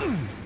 Ouch! Ah.